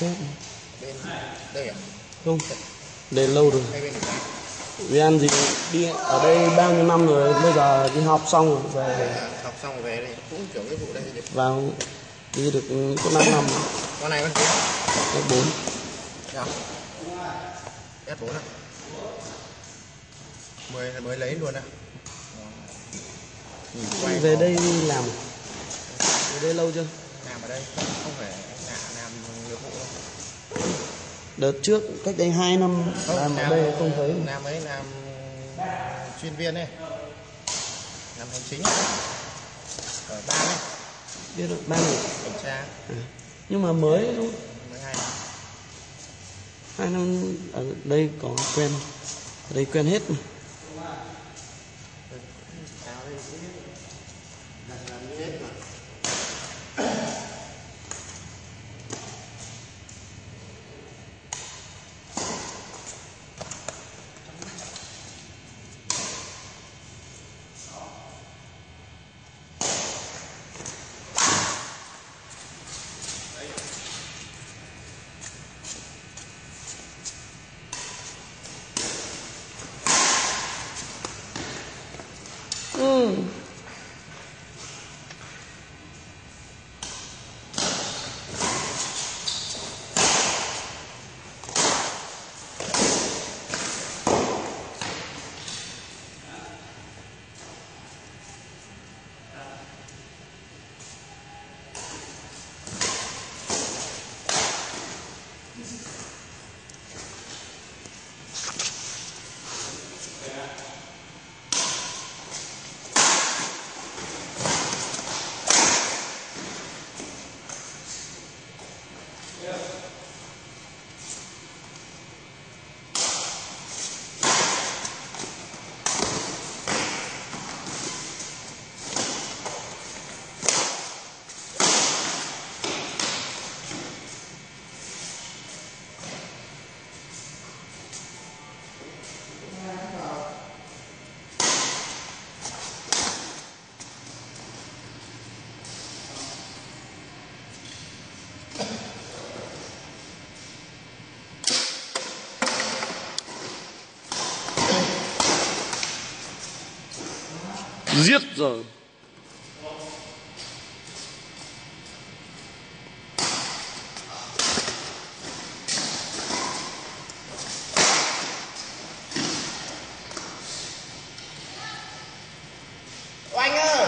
Bên đây à Không. Để lâu rồi. Vì ăn gì đi ở đây bao nhiêu năm rồi, bây giờ đi học xong rồi về à, học xong rồi về đây cũng kiểu cái vụ đây vào đi được có 5 năm con này con kia Lớp 4. nào S4 à mới mới lấy luôn à nhìn quay Về đây làm. Về đây lâu chưa? làm ở đây không phải là làm nghiệp vụ đâu Đợt trước cách đây 2 năm làm ở đây không thấy. làm ấy làm chuyên viên ấy làm hành chính ở ban ấy Biết được ban này. kiểm tra Nhưng mà mới đúng. mới hai năm. hai năm ở đây có quen ở đây quen hết mà. Yes. Giết rồi. Oanh ơi!